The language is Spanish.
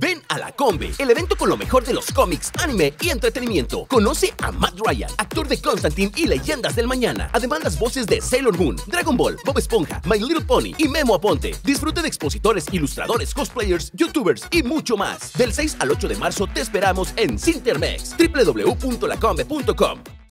Ven a la Combe, el evento con lo mejor de los cómics, anime y entretenimiento. Conoce a Matt Ryan, actor de Constantine y Leyendas del Mañana. Además, las voces de Sailor Moon, Dragon Ball, Bob Esponja, My Little Pony y Memo Aponte. Disfrute de expositores, ilustradores, cosplayers, youtubers y mucho más. Del 6 al 8 de marzo te esperamos en Cintermex, www.lacombe.com.